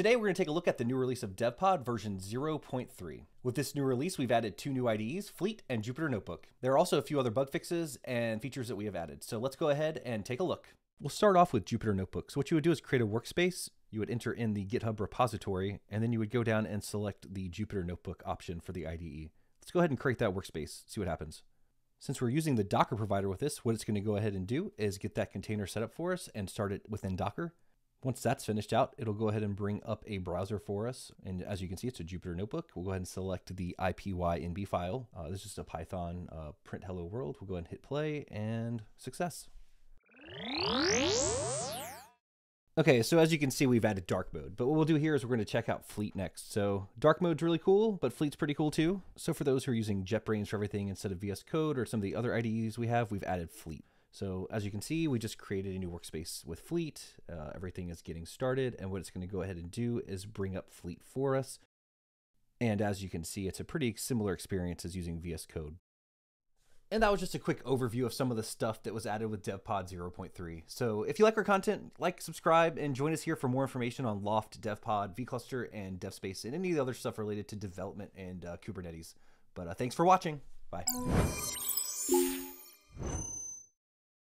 today we're going to take a look at the new release of DevPod version 0.3. With this new release, we've added two new IDEs, Fleet and Jupyter Notebook. There are also a few other bug fixes and features that we have added. So let's go ahead and take a look. We'll start off with Jupyter Notebook. So what you would do is create a workspace, you would enter in the GitHub repository, and then you would go down and select the Jupyter Notebook option for the IDE. Let's go ahead and create that workspace, see what happens. Since we're using the Docker provider with this, what it's going to go ahead and do is get that container set up for us and start it within Docker. Once that's finished out, it'll go ahead and bring up a browser for us. And as you can see, it's a Jupyter Notebook. We'll go ahead and select the IPYNB file. Uh, this is just a Python uh, print hello world. We'll go ahead and hit play and success. Okay, so as you can see, we've added dark mode, but what we'll do here is we're going to check out Fleet next. So dark mode's really cool, but Fleet's pretty cool too. So for those who are using JetBrains for everything instead of VS Code or some of the other IDEs we have, we've added Fleet. So as you can see, we just created a new workspace with Fleet. Uh, everything is getting started, and what it's going to go ahead and do is bring up Fleet for us. And as you can see, it's a pretty similar experience as using VS Code. And that was just a quick overview of some of the stuff that was added with DevPod 0.3. So if you like our content, like, subscribe, and join us here for more information on Loft, DevPod, vCluster, and DevSpace, and any of the other stuff related to development and uh, Kubernetes. But uh, thanks for watching. Bye.